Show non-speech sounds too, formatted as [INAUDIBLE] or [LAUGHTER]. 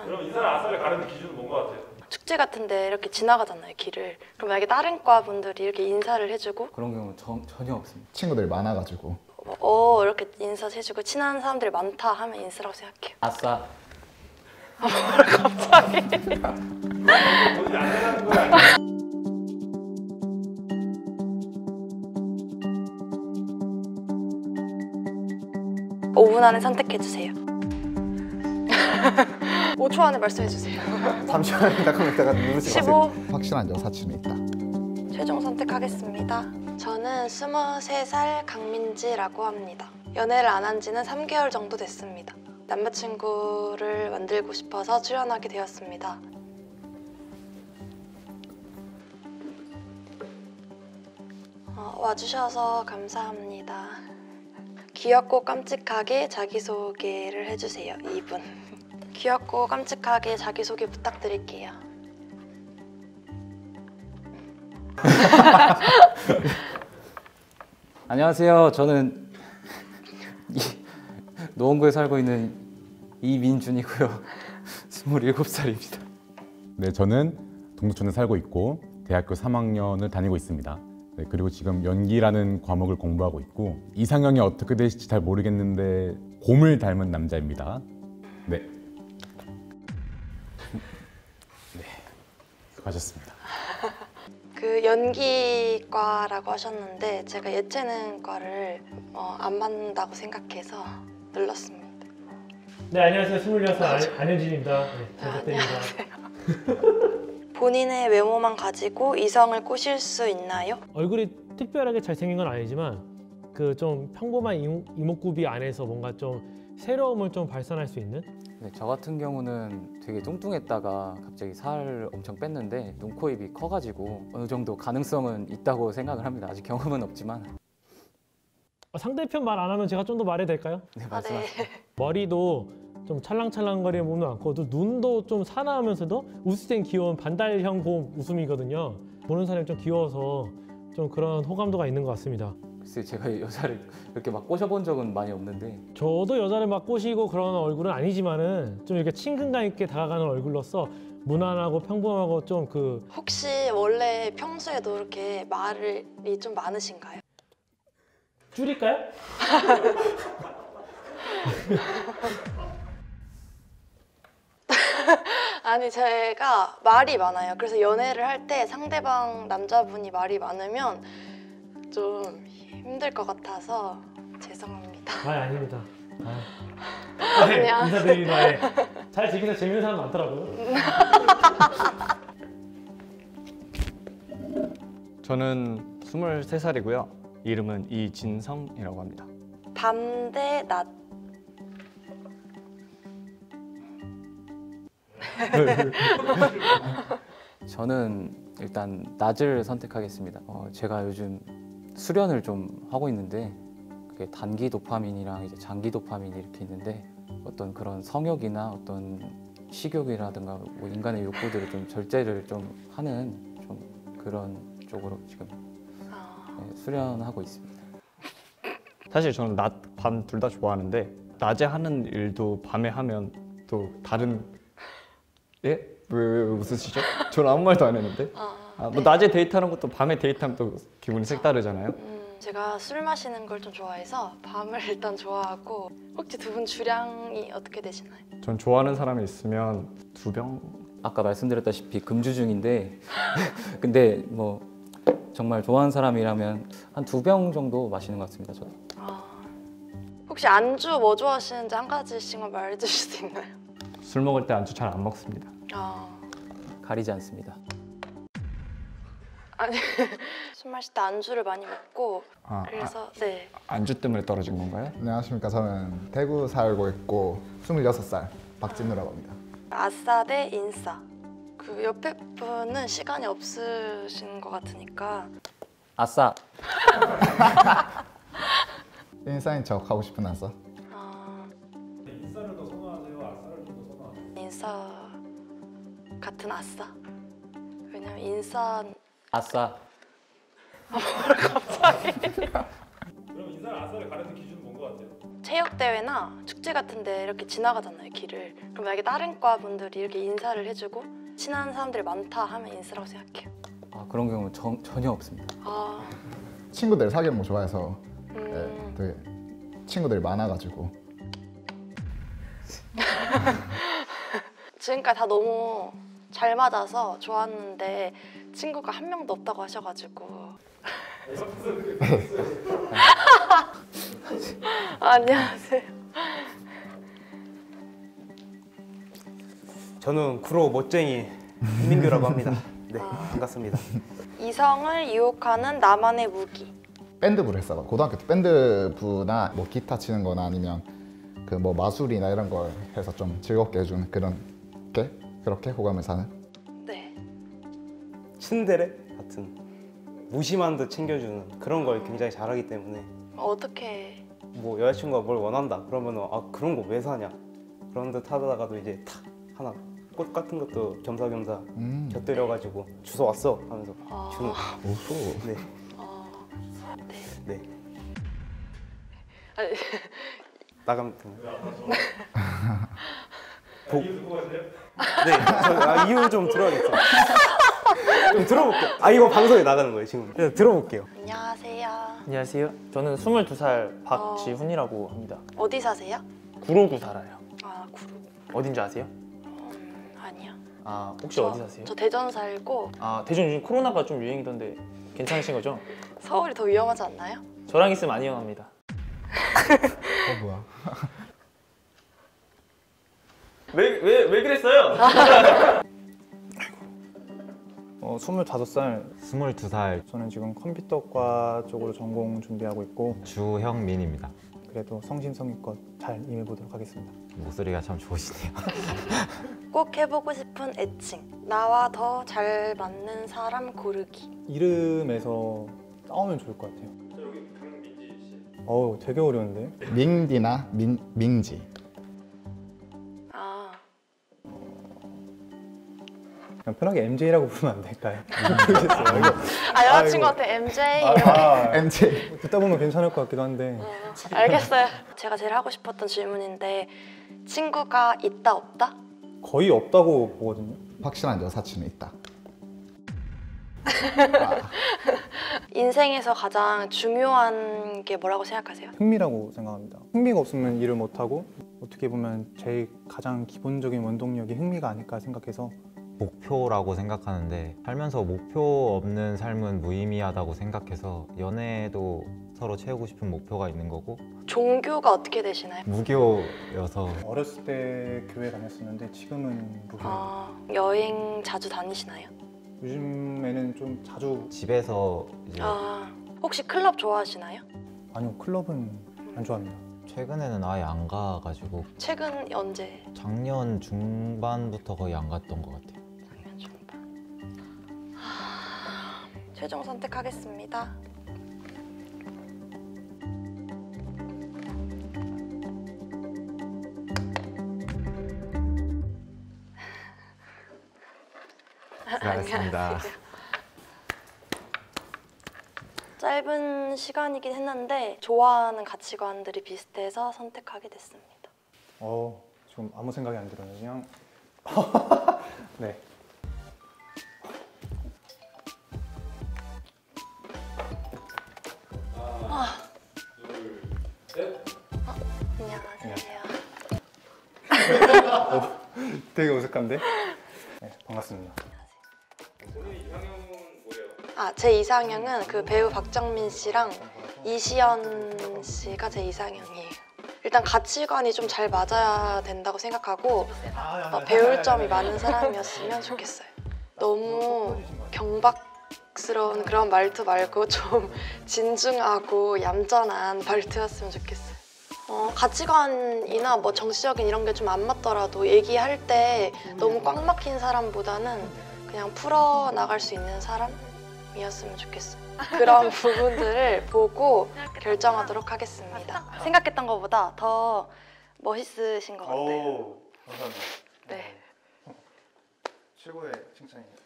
그럼 인사를 아싸를 가르는 기준은 뭔 것 같아요? 축제 같은데 이렇게 지나가잖아요 길을. 그럼 만약에 다른 과 분들이 이렇게 인사를 해주고? 그런 경우는 전, 전혀 없습니다. 친구들이 많아가지고. 뭐, 어 이렇게 인사 해주고 친한 사람들이 많다 하면 인사라고 생각해요. 아싸. 본인이 안 생각하는 거야 아니면 5분 안에 선택해주세요 5초 안에 말씀해 주세요 [LAUGHS] 잠시만 잠깐만 누르지 15 확실한 여사친이 있다. 최종 선택하겠습니다. 저는 23살 강민지라고 합니다. 연애를 안 한 지는 3개월 정도 됐습니다. 남자친구를 만들고 싶어서 출연하게 되었습니다. 어, 와주셔서 감사합니다. 귀엽고 깜찍하게 자기소개를 해주세요. 2분. 귀엽고 깜찍하게 자기소개 부탁드릴게요. [LAUGHS] 안녕하세요. 저는 이, 노원구에 살고 있는 이민준이고요. [LAUGHS] 27살입니다. 네, 저는 동두천에 살고 있고 대학교 3학년을 다니고 있습니다. 네, 그리고 지금 연기라는 과목을 공부하고 있고 이상형이 어떻게 되실지 잘 모르겠는데 곰을 닮은 남자입니다. 네. 네, 수고하셨습니다. [LAUGHS] 그 연기과라고 하셨는데 제가 예체능과를 어, 안 맞는다고 생각해서 눌렀습니다. 네 안녕하세요 26살 안- 안현진입니다 네, 잘 부탁드립니다 [LAUGHS] 본인의 외모만 가지고 이성을 꼬실 수 있나요? 얼굴이 특별하게 잘생긴 건 아니지만 그 좀 평범한 이목- 이목구비 안에서 뭔가 좀 새로움을 좀 발산할 수 있는 네, 저 같은 경우는 되게 뚱뚱했다가 갑자기 살 엄청 뺐는데 눈, 코, 입이 커가지고 어느 정도 가능성은 있다고 생각을 합니다. 아직 경험은 없지만 어, 상대편 말 안 하면 제가 좀 더 말해도 될까요? 네, 아, 네. 말씀하세요. [LAUGHS] 머리도 좀 찰랑찰랑거리는 부분도 많고 또 눈도 좀 사나우면서도 웃을 땐 귀여운 반달형 곰 웃음이거든요 보는 사람이 좀 귀여워서 좀 그런 호감도가 있는 것 같습니다 글쎄 제가 여자를 이렇게 막 꼬셔본 적은 많이 없는데 저도 여자를 막 꼬시고 그런 얼굴은 아니지만은 좀 이렇게 친근감 있게 다가가는 얼굴로서 무난하고 평범하고 좀 그 혹시 원래 평소에도 이렇게 말이 좀 많으신가요? 줄일까요? [LAUGHS] 아니 제가 말이 많아요. 그래서 연애를 할 때 상대방 남자분이 말이 많으면 좀 힘들 것 같아서 죄송합니다. 아 아닙니다. 아. 네, 그냥. 인사드립니다. 네. 잘 지키는 재밌는 사람 많더라고요. [LAUGHS] 저는 23살이고요. 이름은 이진성이라고 합니다. 밤대 낮 [LAUGHS] 저는 일단 낮을 선택하겠습니다. 어, 제가 요즘 수련을 좀 하고 있는데 그게 단기 도파민이랑 이제 장기 도파민이 이렇게 있는데 어떤 그런 성욕이나 어떤 식욕이라든가 뭐 인간의 욕구들을 좀 절제를 좀 하는 좀 그런 쪽으로 지금 아, 네, 수련하고 있습니다. 사실 저는 낮, 밤 둘 다 좋아하는데 낮에 하는 일도 밤에 하면 또 다른 예? 왜, 왜, 왜 웃으시죠? 저는 아무 말도 안 했는데 아, 아, 뭐 낮에 데이트하는 것도 밤에 데이트하면 또 기분이 색다르잖아요. 음, 제가 술 마시는 걸 좀 좋아해서 밤을 일단 좋아하고 혹시 두 분 주량이 어떻게 되시나요? 전 좋아하는 사람이 있으면 두 병? 아까 말씀드렸다시피 금주 중인데 [LAUGHS] 근데 뭐 정말 좋아하는 사람이라면 한 두 병 정도 마시는 것 같습니다. 저도. 아, 혹시 안주 뭐 좋아하시는지 한 가지씩만 말해 주실 수 있나요? 술 먹을 때 안주 잘 안 먹습니다. 아, 가리지 않습니다. 아니 [LAUGHS] 술 마실 때 안주를 많이 먹고 아, 그래서 네 안주 때문에 떨어진 건가요? 안녕하십니까. 저는 대구 살고 있고 26살 박진우라고 합니다. 아싸 대 인싸 그 옆에 분은 시간이 없으신 것 같으니까 아싸. [LAUGHS] 인싸인 척 하고 싶은 아싸. 아, 인싸를 더 선호하세요? 아싸를 좀더 선호하세요? 인싸 같은 아싸 왜냐면 인싸 아싸. 그럼 인사를 아싸를 가르는 기준은 뭔 것 같아요? 체육대회나 축제 같은데 이렇게 지나가잖아요 길을. 그럼 만약에 다른 과 분들이 이렇게 인사를 해주고 친한 사람들이 많다 하면 인사라고 생각해요. 아, 그런 경우는 전, 전혀 없습니다. 아, 친구들 사귀는 거 좋아해서. 네, 음, 되게 친구들이 많아가지고. [LAUGHS] 지금까지 다 너무 잘 맞아서 좋았는데 친구가 한 명도 없다고 하셔가지고 [LAUGHS] 안녕하세요 저는 구로 멋쟁이 민규라고 합니다. [LAUGHS] 네, 반갑습니다. 이성을 유혹하는 나만의 무기 밴드부를 했어. 고등학교 때 밴드부나 뭐 기타 치는 거나 아니면 그 뭐 마술이나 이런 걸 해서 좀 즐겁게 해주는 그런 게 그렇게 호감을 사는 네 츤데레 같은 무심한 듯 챙겨주는 그런 걸 굉장히 잘하기 때문에 어떻게 뭐 여자친구가 뭘 원한다 그러면 아 그런 거 왜 사냐 그런 듯 하다가도 이제 탁 하나 꽃 같은 것도 겸사겸사 음. 곁들여가지고 주워 왔어 하면서 아, 주는 오호. 네, 아, 네. 네 아니, 나가면 듣고 가세요? 네, 저, 아, 이유 좀 들어야겠어요. 좀 들어볼게요. 아 이거 방송에 나가는 거예요 지금. 그래서 들어볼게요. 안녕하세요 안녕하세요. 저는 22살 박지훈이라고 합니다. 어디 사세요? 구로구 살아요. 아 구루 어딘지 아세요? 음, 아니요 아 혹시 저- 어디 사세요? 저 대전 살고 아 대전 요즘 코로나가 좀 유행이던데 괜찮으신 거죠? 서울이 더 위험하지 않나요? 저랑 있으면 안 위험합니다. [LAUGHS] 어 뭐야? 왜 왜 왜 그랬어요? [LAUGHS] 어, 25살 22살 저는 지금 컴퓨터과 쪽으로 전공 준비하고 있고 주형민입니다. 그래도 성심성의껏 잘 임해보도록 하겠습니다. 목소리가 참 좋으시네요. [LAUGHS] 꼭 해보고 싶은 애칭 나와 더 잘 맞는 사람 고르기 이름에서 싸우면 좋을 것 같아요. 어우 되게 어려운데 밍디나 민, 민지. 그냥 편하게 MJ라고 부르면 안 될까요? [LAUGHS] 아 여자친구한테 MJ 아, [LAUGHS] MJ. 듣다 보면 괜찮을 것 같기도 한데 어, 알겠어요 제가 제일 하고 싶었던 질문인데 친구가 있다 없다? 거의 없다고 보거든요. 확실한 여사친이 있다. [LAUGHS] 인생에서 가장 중요한 게 뭐라고 생각하세요? 흥미라고 생각합니다. 흥미가 없으면 일을 못하고 어떻게 보면 제일 가장 기본적인 원동력이 흥미가 아닐까 생각해서 목표라고 생각하는데 살면서 목표 없는 삶은 무의미하다고 생각해서 연애도 서로 채우고 싶은 목표가 있는 거고 종교가 어떻게 되시나요? 무교여서 어렸을 때 교회 다녔었는데 지금은 무교. 아, 여행 자주 다니시나요? 요즘에는 좀 자주 집에서 이제 아, 혹시 클럽 좋아하시나요? 아니요 클럽은 안 좋아합니다. 최근에는 아예 안 가가지고 최근 언제? 작년 중반부터 거의 안 갔던 것 같아요. 최종 선택하겠습니다. [LAUGHS] 수고하셨습니다. 짧은 시간이긴 했는데 좋아하는 가치관들이 비슷해서 선택하게 됐습니다. 어, 좀 아무 생각이 안 들어요. 그냥 [LAUGHS] 네. 안녕하세요. 되게 어색한데? 네, 반갑습니다. 아, 제 이상형은 그 배우 박정민 씨랑 이시연 씨가 제 이상형이에요. 일단 가치관이 좀 잘 맞아야 된다고 생각하고 어, 배울 점이 많은 사람이었으면 좋겠어요. 너무 경박스러운 그런 말투 말고 좀 [LAUGHS] 진중하고 얌전한 말투였으면 좋겠어요. 어, 가치관이나 뭐 정치적인 이런 게 좀 안 맞더라도 얘기할 때 너무 꽉 막힌 사람보다는 그냥 풀어 나갈 수 있는 사람이었으면 좋겠어요. 그런 [LAUGHS] 부분들을 보고 결정하도록 하겠습니다. 생각했던 것보다 더 멋있으신 것 같아요. 오, 감사합니다. 네. 최고의 칭찬입니다.